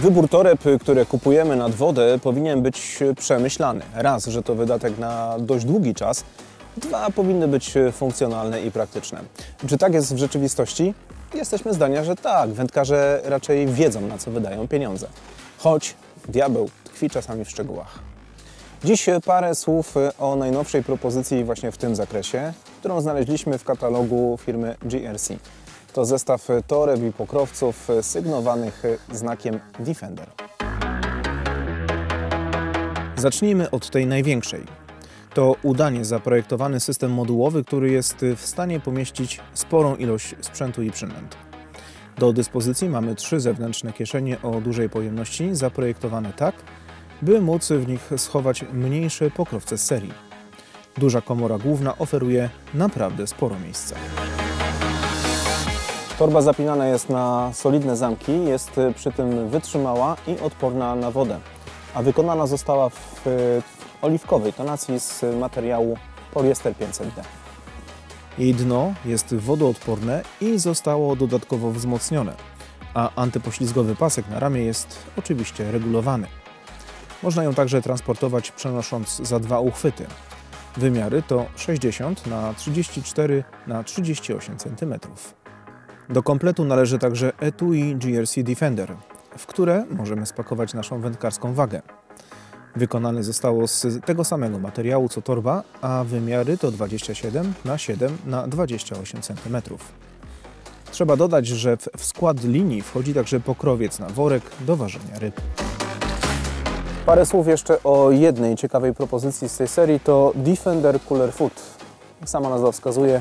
Wybór toreb, które kupujemy nad wodę, powinien być przemyślany. Raz, że to wydatek na dość długi czas. Dwa, powinny być funkcjonalne i praktyczne. Czy tak jest w rzeczywistości? Jesteśmy zdania, że tak. Wędkarze raczej wiedzą, na co wydają pieniądze. Choć diabeł tkwi czasami w szczegółach. Dziś parę słów o najnowszej propozycji właśnie w tym zakresie, którą znaleźliśmy w katalogu firmy GRC. To zestaw toreb i pokrowców sygnowanych znakiem Defender. Zacznijmy od tej największej. To udanie zaprojektowany system modułowy, który jest w stanie pomieścić sporą ilość sprzętu i przynęt. Do dyspozycji mamy trzy zewnętrzne kieszenie o dużej pojemności, zaprojektowane tak, by móc w nich schować mniejsze pokrowce z serii. Duża komora główna oferuje naprawdę sporo miejsca. Torba zapinana jest na solidne zamki, jest przy tym wytrzymała i odporna na wodę, a wykonana została w oliwkowej tonacji z materiału poliester 500D. Jej dno jest wodoodporne i zostało dodatkowo wzmocnione, a antypoślizgowy pasek na ramię jest oczywiście regulowany. Można ją także transportować przenosząc za dwa uchwyty. Wymiary to 60 na 34 na 38 cm. Do kompletu należy także etui GRC Defender, w które możemy spakować naszą wędkarską wagę. Wykonane zostało z tego samego materiału co torba, a wymiary to 27 na 7 na 28 cm. Trzeba dodać, że w skład linii wchodzi także pokrowiec na worek do ważenia ryb. Parę słów jeszcze o jednej ciekawej propozycji z tej serii, to Defender Cooler Food. Sama nazwa wskazuje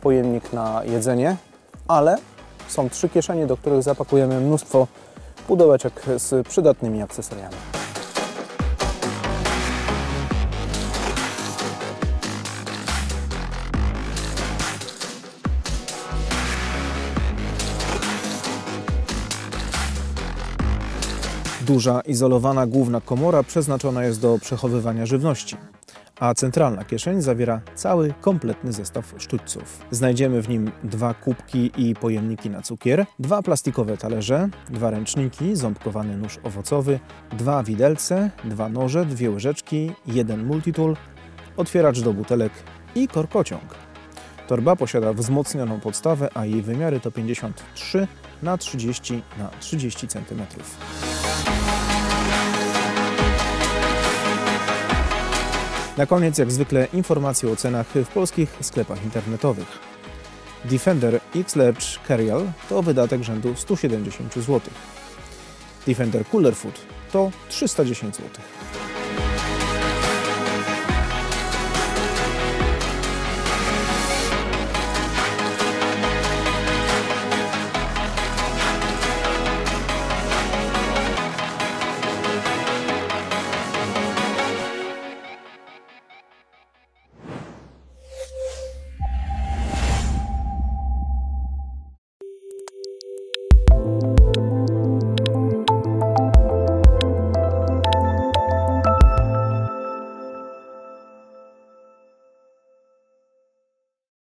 pojemnik na jedzenie, ale są trzy kieszenie, do których zapakujemy mnóstwo pudełeczek z przydatnymi akcesoriami. Duża, izolowana główna komora przeznaczona jest do przechowywania żywności, a centralna kieszeń zawiera cały, kompletny zestaw sztućców. Znajdziemy w nim dwa kubki i pojemniki na cukier, dwa plastikowe talerze, dwa ręczniki, ząbkowany nóż owocowy, dwa widelce, dwa noże, dwie łyżeczki, jeden multitool, otwieracz do butelek i korkociąg. Torba posiada wzmocnioną podstawę, a jej wymiary to 53 na 30 na 30 cm. Na koniec, jak zwykle, informacje o cenach w polskich sklepach internetowych. Defender X-Large Carryall to wydatek rzędu 170 zł. Defender Cooler Food to 310 zł.